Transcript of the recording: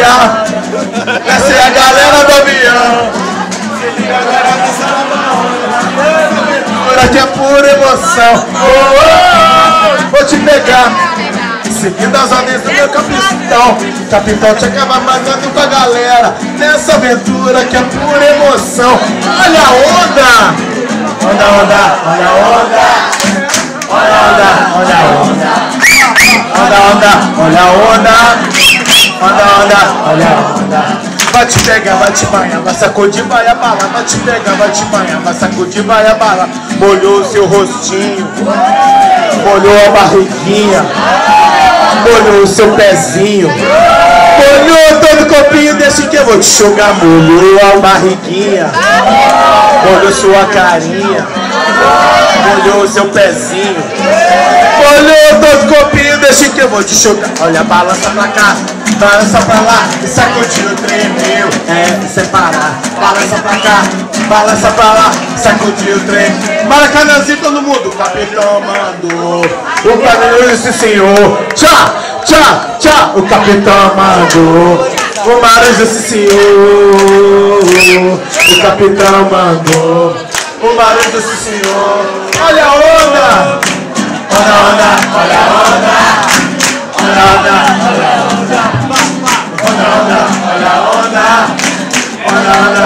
pegar. Essa é a galera do avião. Se liga agora nessa aventura que é pura emoção. Oh, oh, vou te pegar. Seguindo as ordens do meu capitão Capitão te acaba mandando com a galera Nessa aventura que é pura emoção Olha a onda! Onda, onda, olha a onda Olha a onda, olha a onda Onda, onda, olha a onda Onda, onda, olha a onda Vai te pegar, vai te banhar, vai sacudir, vai abalar Vai te pegar, vai te banhar, vai sacudir, vai abalar Molhou o seu rostinho Molhou a barriguinha molhou o seu pezinho, molhou todo o copinho desse que eu vou te jogar, molhou a barriguinha, molhou sua carinha, molhou seu pezinho, molhou todo o copinho desse que eu vou te jogar. Olha, balança pra cá, balança pra lá, e sacudiu, tremeu, é, sem parar, balança pra cá, balança pra lá, sacudiu, tremeu. Maracanãzinho todo mundo, capitão mandou, o padrão esse senhor, tchau, tchau, tchau, o capitão mandou. O Maras esse senhor, o capitão mandou. O Maras esse senhor, olha a la